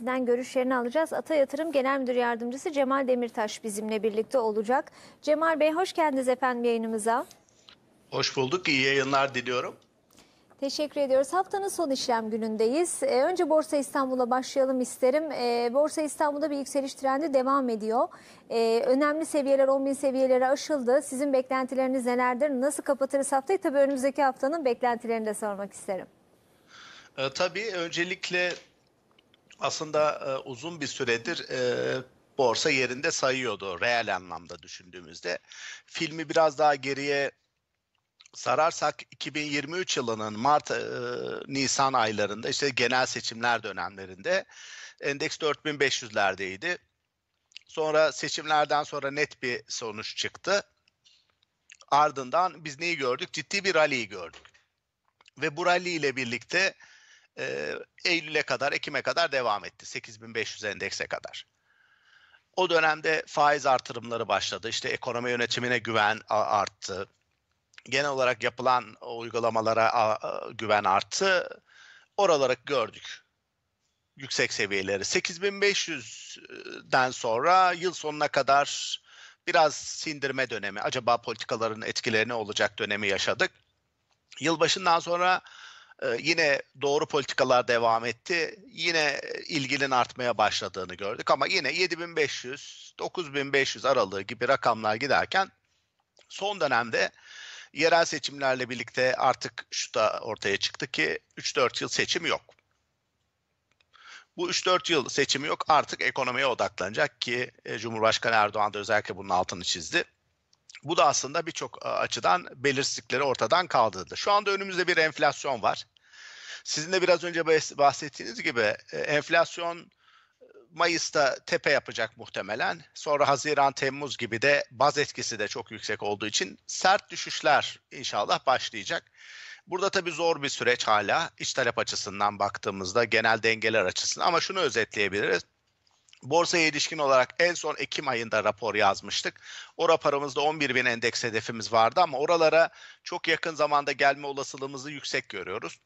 Sizden görüşlerini alacağız. Ata Yatırım Genel Müdür Yardımcısı Cemal Demirtaş bizimle birlikte olacak. Cemal Bey hoş geldiniz efendim yayınımıza. Hoş bulduk. İyi yayınlar diliyorum. Teşekkür ediyoruz. Haftanın son işlem günündeyiz. Ee, önce Borsa İstanbul'a başlayalım isterim. Ee, Borsa İstanbul'da bir yükseliş trendi devam ediyor. Ee, önemli seviyeler 10 bin seviyeleri aşıldı. Sizin beklentileriniz nelerdir? Nasıl kapatırız haftayı? Tabii önümüzdeki haftanın beklentilerini de sormak isterim. Tabii öncelikle aslında e, uzun bir süredir e, borsa yerinde sayıyordu reel anlamda düşündüğümüzde. Filmi biraz daha geriye sararsak 2023 yılının Mart e, Nisan aylarında işte genel seçimler dönemlerinde endeks 4500'lerdeydi. Sonra seçimlerden sonra net bir sonuç çıktı. Ardından biz neyi gördük? Ciddi bir rally'yi gördük. Ve bu rally ile birlikte e, Eylül'e kadar, Ekim'e kadar devam etti. 8500 endekse kadar. O dönemde faiz artırımları başladı. İşte ekonomi yönetimine güven arttı. Genel olarak yapılan uygulamalara güven arttı. Oraları gördük. Yüksek seviyeleri. 8500'den sonra yıl sonuna kadar biraz sindirme dönemi, acaba politikaların etkileri ne olacak dönemi yaşadık. Yılbaşından sonra yine doğru politikalar devam etti. Yine ilginin artmaya başladığını gördük ama yine 7500, 9500 aralığı gibi rakamlar giderken son dönemde yerel seçimlerle birlikte artık şu da ortaya çıktı ki 3-4 yıl seçim yok. Bu 3-4 yıl seçimi yok artık ekonomiye odaklanacak ki e, Cumhurbaşkanı Erdoğan da özellikle bunun altını çizdi. Bu da aslında birçok açıdan belirsizlikleri ortadan kaldırdı. Şu anda önümüzde bir enflasyon var. Sizin de biraz önce bahsettiğiniz gibi e, enflasyon Mayıs'ta tepe yapacak muhtemelen. Sonra Haziran, Temmuz gibi de baz etkisi de çok yüksek olduğu için sert düşüşler inşallah başlayacak. Burada tabii zor bir süreç hala iç talep açısından baktığımızda genel dengeler açısından ama şunu özetleyebiliriz. Borsaya ilişkin olarak en son Ekim ayında rapor yazmıştık. O raporumuzda 11 bin endeks hedefimiz vardı ama oralara çok yakın zamanda gelme olasılığımızı yüksek görüyoruz.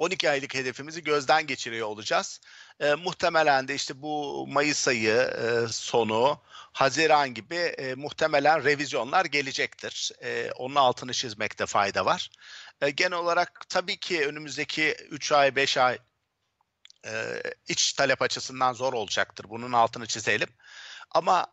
12 aylık hedefimizi gözden geçiriyor olacağız. E, muhtemelen de işte bu Mayıs ayı e, sonu, Haziran gibi e, muhtemelen revizyonlar gelecektir. E, onun altını çizmekte fayda var. E, genel olarak tabii ki önümüzdeki 3 ay, 5 ay e, iç talep açısından zor olacaktır. Bunun altını çizelim. Ama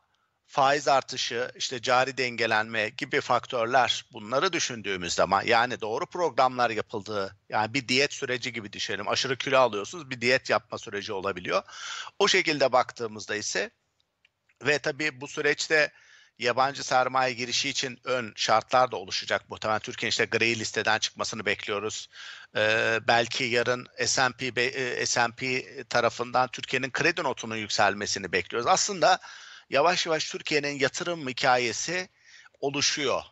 faiz artışı, işte cari dengelenme gibi faktörler bunları düşündüğümüz zaman yani doğru programlar yapıldığı yani bir diyet süreci gibi düşünelim. Aşırı kilo alıyorsunuz bir diyet yapma süreci olabiliyor. O şekilde baktığımızda ise ve tabii bu süreçte yabancı sermaye girişi için ön şartlar da oluşacak. Muhtemelen Türkiye'nin işte gri listeden çıkmasını bekliyoruz. Ee, belki yarın S&P S&P tarafından Türkiye'nin kredi notunun yükselmesini bekliyoruz. Aslında yavaş yavaş Türkiye'nin yatırım hikayesi oluşuyor.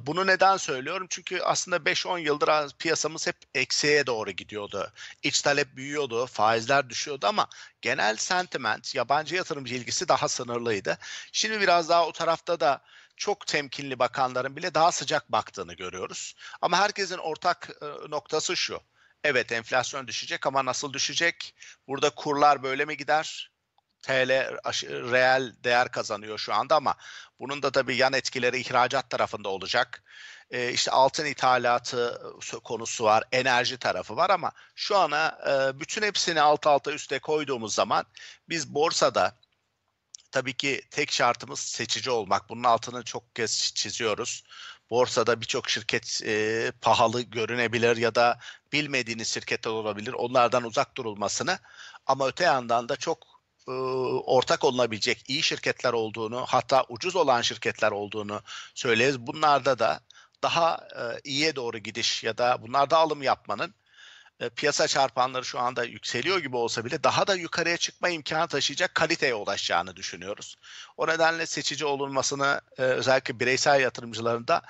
Bunu neden söylüyorum? Çünkü aslında 5-10 yıldır piyasamız hep eksiğe doğru gidiyordu. İç talep büyüyordu, faizler düşüyordu ama genel sentiment, yabancı yatırımcı ilgisi daha sınırlıydı. Şimdi biraz daha o tarafta da çok temkinli bakanların bile daha sıcak baktığını görüyoruz. Ama herkesin ortak noktası şu. Evet enflasyon düşecek ama nasıl düşecek? Burada kurlar böyle mi gider? TL reel değer kazanıyor şu anda ama bunun da tabii yan etkileri ihracat tarafında olacak. Ee, işte altın ithalatı konusu var, enerji tarafı var ama şu ana e, bütün hepsini alt alta üste koyduğumuz zaman biz borsada tabii ki tek şartımız seçici olmak. Bunun altını çok kez çiziyoruz. Borsada birçok şirket e, pahalı görünebilir ya da bilmediğiniz şirketler olabilir. Onlardan uzak durulmasını ama öte yandan da çok e, ortak olunabilecek iyi şirketler olduğunu hatta ucuz olan şirketler olduğunu söyleriz. Bunlarda da daha e, iyiye doğru gidiş ya da bunlarda alım yapmanın e, piyasa çarpanları şu anda yükseliyor gibi olsa bile daha da yukarıya çıkma imkanı taşıyacak kaliteye ulaşacağını düşünüyoruz. O nedenle seçici olunmasını özellikle bireysel yatırımcıların da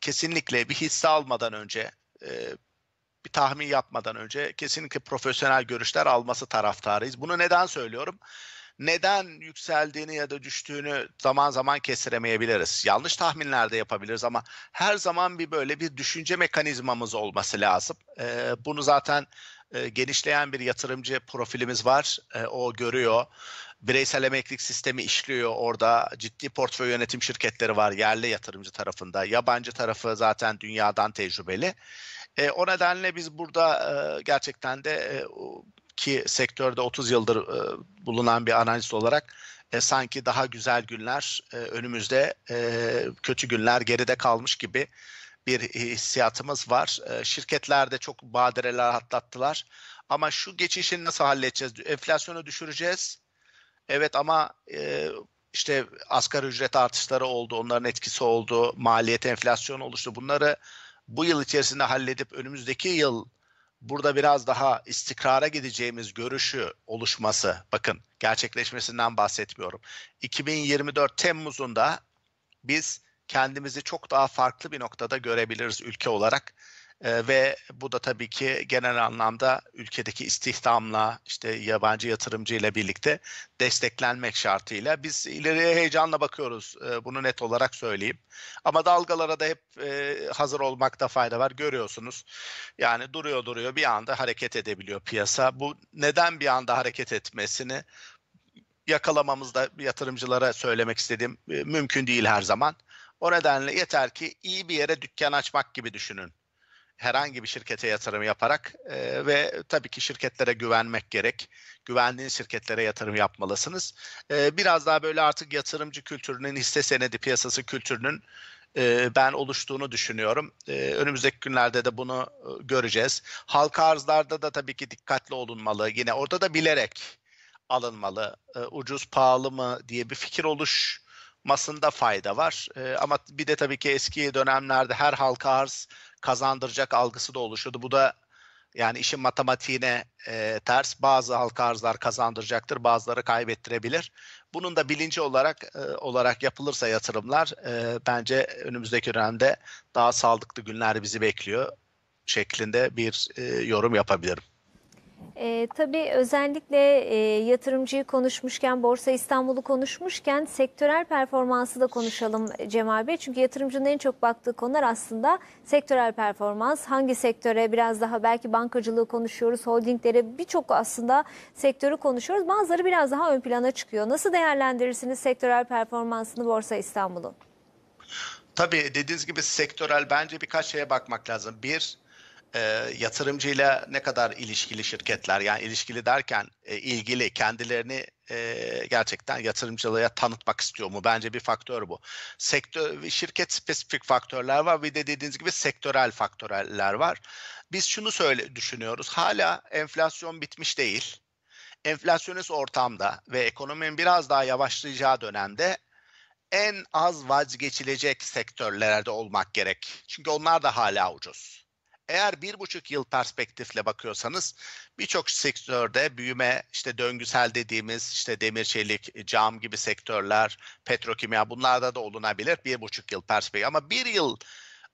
kesinlikle bir hisse almadan önce bir tahmin yapmadan önce kesinlikle profesyonel görüşler alması taraftarıyız. Bunu neden söylüyorum? neden yükseldiğini ya da düştüğünü zaman zaman kestiremeyebiliriz. Yanlış tahminler de yapabiliriz ama her zaman bir böyle bir düşünce mekanizmamız olması lazım. E, bunu zaten e, genişleyen bir yatırımcı profilimiz var. E, o görüyor. Bireysel emeklilik sistemi işliyor. Orada ciddi portföy yönetim şirketleri var yerli yatırımcı tarafında. Yabancı tarafı zaten dünyadan tecrübeli. E, o nedenle biz burada e, gerçekten de e, ki sektörde 30 yıldır e, bulunan bir analist olarak e, sanki daha güzel günler e, önümüzde, e, kötü günler geride kalmış gibi bir hissiyatımız var. E, şirketler de çok badireler atlattılar. Ama şu geçişi nasıl halledeceğiz? Enflasyonu düşüreceğiz. Evet ama e, işte asgari ücret artışları oldu, onların etkisi oldu, maliyet enflasyonu oluştu. Bunları bu yıl içerisinde halledip önümüzdeki yıl burada biraz daha istikrara gideceğimiz görüşü oluşması, bakın gerçekleşmesinden bahsetmiyorum. 2024 Temmuz'unda biz kendimizi çok daha farklı bir noktada görebiliriz ülke olarak. E, ve bu da tabii ki genel anlamda ülkedeki istihdamla işte yabancı yatırımcı ile birlikte desteklenmek şartıyla biz ileriye heyecanla bakıyoruz. E, bunu net olarak söyleyeyim. Ama dalgalara da hep e, hazır olmakta fayda var. Görüyorsunuz. Yani duruyor duruyor bir anda hareket edebiliyor piyasa. Bu neden bir anda hareket etmesini yakalamamızda yatırımcılara söylemek istediğim e, mümkün değil her zaman. O nedenle yeter ki iyi bir yere dükkan açmak gibi düşünün herhangi bir şirkete yatırım yaparak e, ve tabii ki şirketlere güvenmek gerek. Güvendiğiniz şirketlere yatırım yapmalısınız. E, biraz daha böyle artık yatırımcı kültürünün, hisse senedi piyasası kültürünün e, ben oluştuğunu düşünüyorum. E, önümüzdeki günlerde de bunu göreceğiz. Halka arzlarda da tabii ki dikkatli olunmalı. Yine orada da bilerek alınmalı. E, ucuz pahalı mı diye bir fikir oluş masında fayda var. E, ama bir de tabii ki eski dönemlerde her halka arz kazandıracak algısı da oluşuyordu. Bu da yani işin matematiğine e, ters. Bazı halka arzlar kazandıracaktır, bazıları kaybettirebilir. Bunun da bilinci olarak e, olarak yapılırsa yatırımlar e, bence önümüzdeki dönemde daha sağlıklı günler bizi bekliyor şeklinde bir e, yorum yapabilirim. E, tabii özellikle e, yatırımcıyı konuşmuşken, Borsa İstanbul'u konuşmuşken sektörel performansı da konuşalım Cemal Bey. Çünkü yatırımcının en çok baktığı konular aslında sektörel performans. Hangi sektöre biraz daha belki bankacılığı konuşuyoruz, holdinglere birçok aslında sektörü konuşuyoruz. Bazıları biraz daha ön plana çıkıyor. Nasıl değerlendirirsiniz sektörel performansını Borsa İstanbul'un? Tabii dediğiniz gibi sektörel bence birkaç şeye bakmak lazım. Bir, e, yatırımcıyla ne kadar ilişkili şirketler yani ilişkili derken e, ilgili kendilerini e, gerçekten yatırımcılığa tanıtmak istiyor mu? Bence bir faktör bu. Sektör şirket spesifik faktörler var ve de dediğiniz gibi sektörel faktöreller var. Biz şunu söyle düşünüyoruz. Hala enflasyon bitmiş değil. Enflasyonist ortamda ve ekonominin biraz daha yavaşlayacağı dönemde en az vazgeçilecek sektörlerde olmak gerek. Çünkü onlar da hala ucuz. Eğer bir buçuk yıl perspektifle bakıyorsanız birçok sektörde büyüme işte döngüsel dediğimiz işte demir çelik, cam gibi sektörler, petrokimya bunlarda da olunabilir bir buçuk yıl perspektif. Ama bir yıl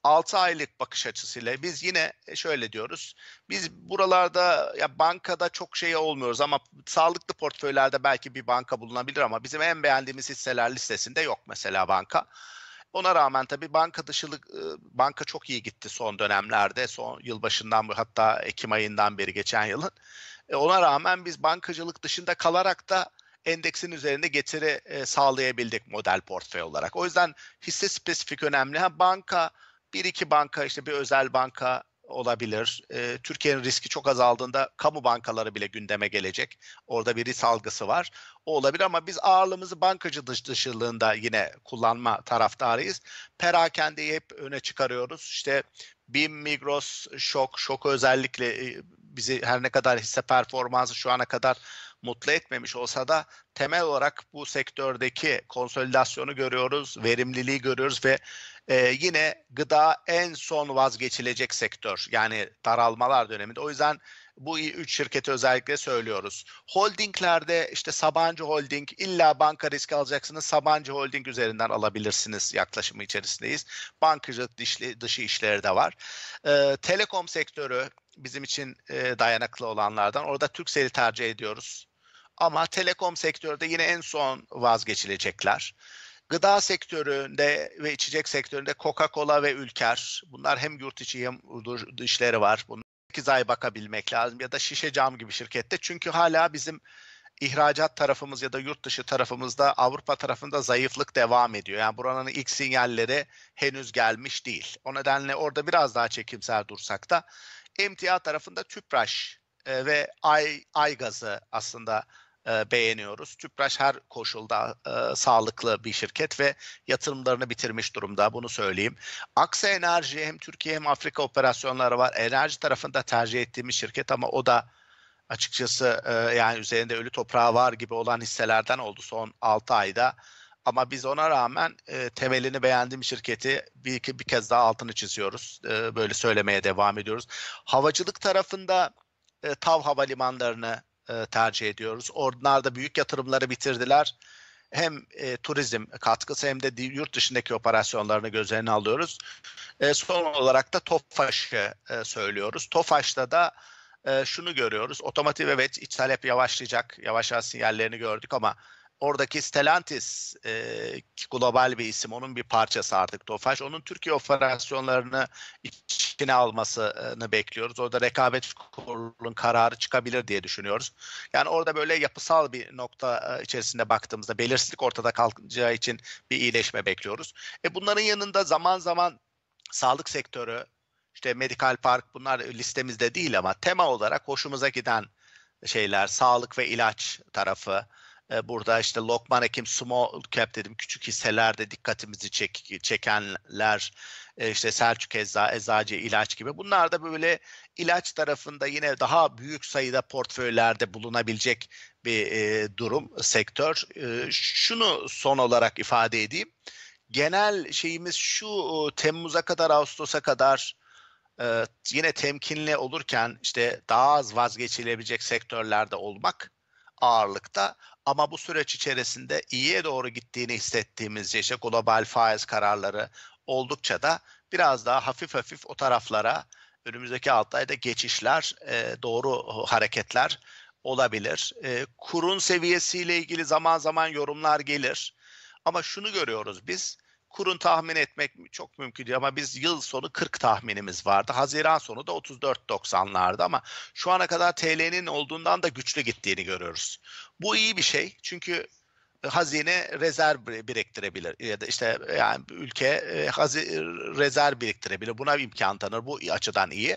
6 aylık bakış açısıyla biz yine şöyle diyoruz. Biz buralarda ya bankada çok şey olmuyoruz ama sağlıklı portföylerde belki bir banka bulunabilir ama bizim en beğendiğimiz hisseler listesinde yok mesela banka. Ona rağmen tabii banka dışılık banka çok iyi gitti son dönemlerde. Son yılbaşından hatta Ekim ayından beri geçen yılın. E, ona rağmen biz bankacılık dışında kalarak da endeksin üzerinde getiri e, sağlayabildik model portföy olarak. O yüzden hisse spesifik önemli. Ha banka bir iki banka işte bir özel banka olabilir. E, Türkiye'nin riski çok azaldığında kamu bankaları bile gündeme gelecek. Orada bir risk algısı var. O olabilir ama biz ağırlığımızı bankacı dış dışılığında yine kullanma taraftarıyız. Perakendeyi hep öne çıkarıyoruz. İşte BİM, Migros, Şok, Şok özellikle e, bizi her ne kadar hisse performansı şu ana kadar mutlu etmemiş olsa da temel olarak bu sektördeki konsolidasyonu görüyoruz, verimliliği görüyoruz ve e, yine gıda en son vazgeçilecek sektör. Yani daralmalar döneminde. O yüzden bu üç şirketi özellikle söylüyoruz. Holdinglerde işte Sabancı Holding illa banka riski alacaksınız. Sabancı Holding üzerinden alabilirsiniz yaklaşımı içerisindeyiz. Bankacılık dışı, işleri de var. Ee, telekom sektörü bizim için e, dayanıklı olanlardan. Orada Turkcell'i tercih ediyoruz. Ama telekom sektörde yine en son vazgeçilecekler. Gıda sektöründe ve içecek sektöründe Coca-Cola ve Ülker bunlar hem yurt içi hem dışları var. Bunlar 8 ay bakabilmek lazım ya da şişe cam gibi şirkette. Çünkü hala bizim ihracat tarafımız ya da yurt dışı tarafımızda Avrupa tarafında zayıflık devam ediyor. Yani buranın ilk sinyalleri henüz gelmiş değil. O nedenle orada biraz daha çekimsel dursak da emtia tarafında Tüpraş e, ve Ay, Ay gazı aslında e, beğeniyoruz. Tüpraş her koşulda e, sağlıklı bir şirket ve yatırımlarını bitirmiş durumda bunu söyleyeyim. Aksa Enerji hem Türkiye hem Afrika operasyonları var. Enerji tarafında tercih ettiğimiz şirket ama o da açıkçası e, yani üzerinde ölü toprağı var gibi olan hisselerden oldu son 6 ayda. Ama biz ona rağmen e, temelini beğendiğim şirketi bir, bir kez daha altını çiziyoruz. E, böyle söylemeye devam ediyoruz. Havacılık tarafında e, TAV havalimanlarını e, tercih ediyoruz. Onlar da büyük yatırımları bitirdiler. Hem e, turizm katkısı hem de yurt dışındaki operasyonlarını göz önüne alıyoruz. E, son olarak da TOFAŞ'ı e, söylüyoruz. TOFAŞ'ta da e, şunu görüyoruz. Otomotiv evet iç talep yavaşlayacak. Yavaş yavaş sinyallerini gördük ama oradaki Stellantis e, global bir isim. Onun bir parçası artık Tofaş. Onun Türkiye operasyonlarını içine almasını bekliyoruz. Orada rekabet kurulunun kararı çıkabilir diye düşünüyoruz. Yani orada böyle yapısal bir nokta içerisinde baktığımızda belirsizlik ortada kalkacağı için bir iyileşme bekliyoruz. E bunların yanında zaman zaman sağlık sektörü, işte Medikal Park bunlar listemizde değil ama tema olarak hoşumuza giden şeyler, sağlık ve ilaç tarafı, ee, burada işte Lokman Ekim Small Cap dedim küçük hisselerde dikkatimizi çek, çekenler e, işte Selçuk Ecza, Eczacı ilaç gibi. Bunlar da böyle ilaç tarafında yine daha büyük sayıda portföylerde bulunabilecek bir e, durum sektör. E, şunu son olarak ifade edeyim. Genel şeyimiz şu Temmuz'a kadar Ağustos'a kadar e, yine temkinli olurken işte daha az vazgeçilebilecek sektörlerde olmak ağırlıkta ama bu süreç içerisinde iyiye doğru gittiğini hissettiğimiz işte global faiz kararları oldukça da biraz daha hafif hafif o taraflara önümüzdeki 6 ayda geçişler, e, doğru hareketler olabilir. E, kurun seviyesiyle ilgili zaman zaman yorumlar gelir. Ama şunu görüyoruz biz kurun tahmin etmek çok mümkün değil ama biz yıl sonu 40 tahminimiz vardı. Haziran sonu da 34.90'larda ama şu ana kadar TL'nin olduğundan da güçlü gittiğini görüyoruz. Bu iyi bir şey çünkü e, hazine rezerv biriktirebilir ya da işte yani ülke e, rezerv biriktirebilir. Buna imkan tanır. Bu açıdan iyi.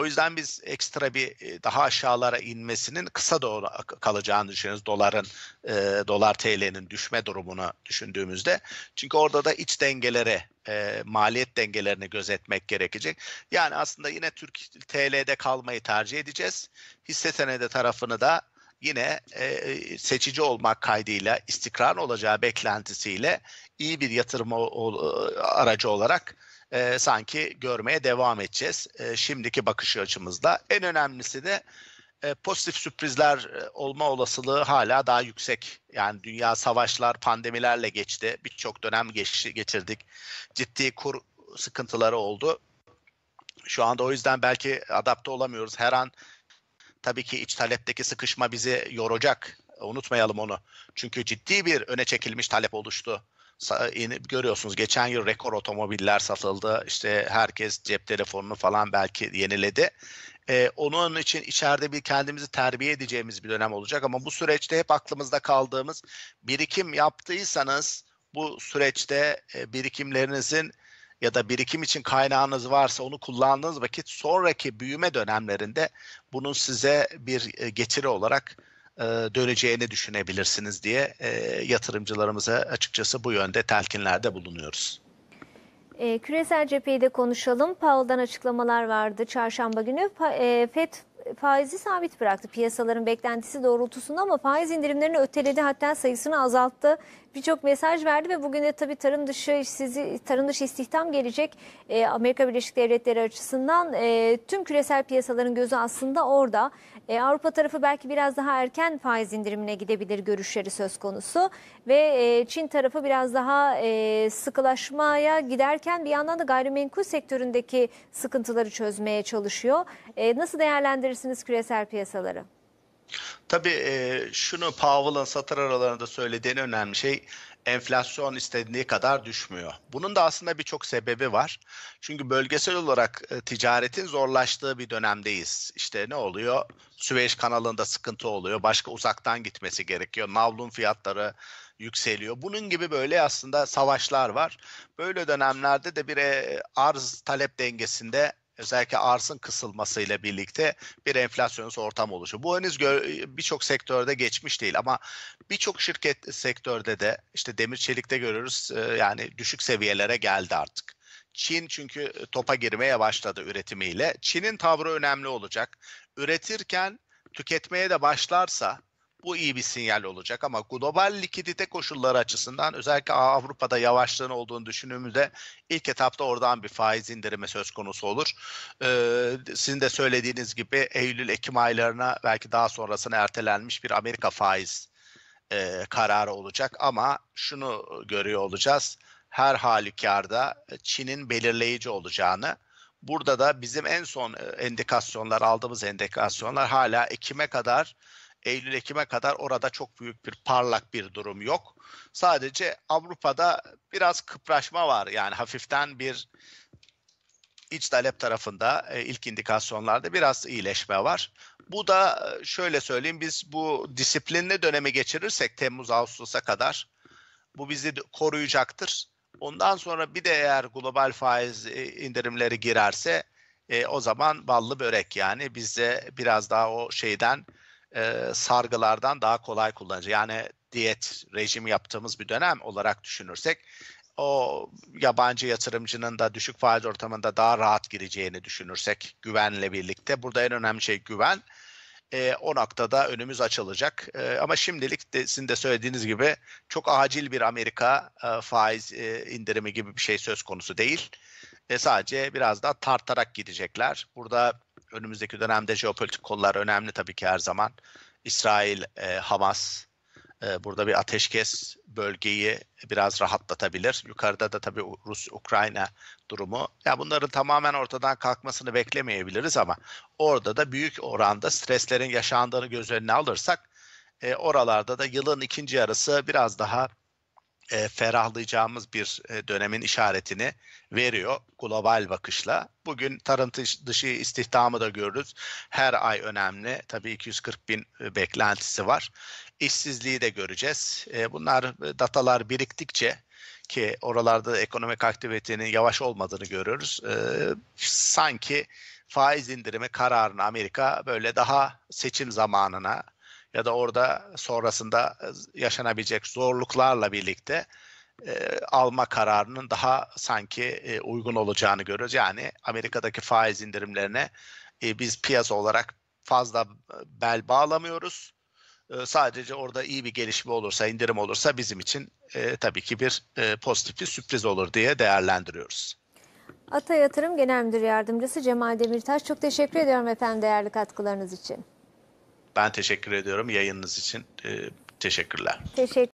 O yüzden biz ekstra bir e, daha aşağılara inmesinin kısa doğru kalacağını düşünüyoruz. Doların, e, dolar TL'nin düşme durumunu düşündüğümüzde. Çünkü orada da iç dengelere, e, maliyet dengelerini gözetmek gerekecek. Yani aslında yine Türk TL'de kalmayı tercih edeceğiz. Hisse senedi tarafını da yine e, seçici olmak kaydıyla istikrar olacağı beklentisiyle iyi bir yatırım o, o, aracı olarak e, sanki görmeye devam edeceğiz. E, şimdiki bakış açımızda. En önemlisi de e, pozitif sürprizler olma olasılığı hala daha yüksek. Yani dünya savaşlar, pandemilerle geçti. Birçok dönem geçti, geçirdik. Ciddi kur sıkıntıları oldu. Şu anda o yüzden belki adapte olamıyoruz. Her an tabii ki iç talepteki sıkışma bizi yoracak. Unutmayalım onu. Çünkü ciddi bir öne çekilmiş talep oluştu görüyorsunuz geçen yıl rekor otomobiller satıldı. İşte herkes cep telefonunu falan belki yeniledi. Ee, onun için içeride bir kendimizi terbiye edeceğimiz bir dönem olacak ama bu süreçte hep aklımızda kaldığımız birikim yaptıysanız bu süreçte e, birikimlerinizin ya da birikim için kaynağınız varsa onu kullandığınız vakit sonraki büyüme dönemlerinde bunun size bir e, getiri olarak e, döneceğini düşünebilirsiniz diye e, yatırımcılarımıza açıkçası bu yönde telkinlerde bulunuyoruz. E, küresel cepheyi de konuşalım. Powell'dan açıklamalar vardı çarşamba günü. E, FED faizi sabit bıraktı piyasaların beklentisi doğrultusunda ama faiz indirimlerini öteledi hatta sayısını azalttı. Birçok mesaj verdi ve bugün de tabii tarım dışı işsizi, tarım dışı istihdam gelecek e, Amerika Birleşik Devletleri açısından e, tüm küresel piyasaların gözü aslında orada. E, Avrupa tarafı belki biraz daha erken faiz indirimine gidebilir görüşleri söz konusu ve e, Çin tarafı biraz daha e, sıkılaşmaya giderken bir yandan da gayrimenkul sektöründeki sıkıntıları çözmeye çalışıyor. E, nasıl değerlendirirsiniz küresel piyasaları? Tabii e, şunu Powell'ın satır aralarında söylediğini önemli şey enflasyon istediği kadar düşmüyor. Bunun da aslında birçok sebebi var. Çünkü bölgesel olarak e, ticaretin zorlaştığı bir dönemdeyiz. İşte ne oluyor? Süveyş kanalında sıkıntı oluyor. Başka uzaktan gitmesi gerekiyor. Navlun fiyatları yükseliyor. Bunun gibi böyle aslında savaşlar var. Böyle dönemlerde de bir e, arz talep dengesinde özellikle arzın kısılmasıyla birlikte bir enflasyonist ortam oluşuyor. Bu henüz birçok sektörde geçmiş değil ama birçok şirket sektörde de işte demir çelikte görürüz e, yani düşük seviyelere geldi artık. Çin çünkü topa girmeye başladı üretimiyle. Çin'in tavrı önemli olacak. Üretirken tüketmeye de başlarsa bu iyi bir sinyal olacak ama global likidite koşulları açısından özellikle Avrupa'da yavaşlığın olduğunu düşündüğümüzde ilk etapta oradan bir faiz indirimi söz konusu olur. Ee, sizin de söylediğiniz gibi Eylül-Ekim aylarına belki daha sonrasına ertelenmiş bir Amerika faiz e, kararı olacak ama şunu görüyor olacağız. Her halükarda Çin'in belirleyici olacağını Burada da bizim en son endikasyonlar aldığımız endikasyonlar hala Ekim'e kadar Eylül-Ekim'e kadar orada çok büyük bir parlak bir durum yok. Sadece Avrupa'da biraz kıpraşma var. Yani hafiften bir iç talep tarafında e, ilk indikasyonlarda biraz iyileşme var. Bu da e, şöyle söyleyeyim biz bu disiplinli dönemi geçirirsek Temmuz Ağustos'a kadar bu bizi koruyacaktır. Ondan sonra bir de eğer global faiz e, indirimleri girerse e, o zaman ballı börek yani bizde biraz daha o şeyden e, sargılardan daha kolay kullanıcı. Yani diyet rejimi yaptığımız bir dönem olarak düşünürsek o yabancı yatırımcının da düşük faiz ortamında daha rahat gireceğini düşünürsek güvenle birlikte. Burada en önemli şey güven. E, o noktada önümüz açılacak. E, ama şimdilik de, sizin de söylediğiniz gibi çok acil bir Amerika e, faiz e, indirimi gibi bir şey söz konusu değil. E, sadece biraz daha tartarak gidecekler. Burada önümüzdeki dönemde jeopolitik konular önemli tabii ki her zaman. İsrail, e, Hamas, e, burada bir ateşkes bölgeyi biraz rahatlatabilir. Yukarıda da tabii Rus-Ukrayna durumu. Ya bunların tamamen ortadan kalkmasını beklemeyebiliriz ama orada da büyük oranda streslerin yaşandığını göz önüne alırsak e, oralarda da yılın ikinci yarısı biraz daha e, ferahlayacağımız bir e, dönemin işaretini veriyor global bakışla. Bugün tarım dışı istihdamı da görürüz. Her ay önemli. Tabii 240 bin e, beklentisi var. İşsizliği de göreceğiz. E, bunlar e, datalar biriktikçe ki oralarda ekonomik aktivitenin yavaş olmadığını görüyoruz. E, sanki faiz indirimi kararını Amerika böyle daha seçim zamanına ya da orada sonrasında e, yaşanabilecek zorluklarla birlikte e, alma kararının daha sanki e, uygun olacağını görüyoruz. Yani Amerika'daki faiz indirimlerine e, biz piyasa olarak fazla e, bel bağlamıyoruz. E, sadece orada iyi bir gelişme olursa, indirim olursa bizim için e, tabii ki bir e, pozitif bir sürpriz olur diye değerlendiriyoruz. Ata Yatırım Genel Müdür Yardımcısı Cemal Demirtaş çok teşekkür ediyorum efendim değerli katkılarınız için. Ben teşekkür ediyorum yayınınız için. Ee, teşekkürler. Teşekkür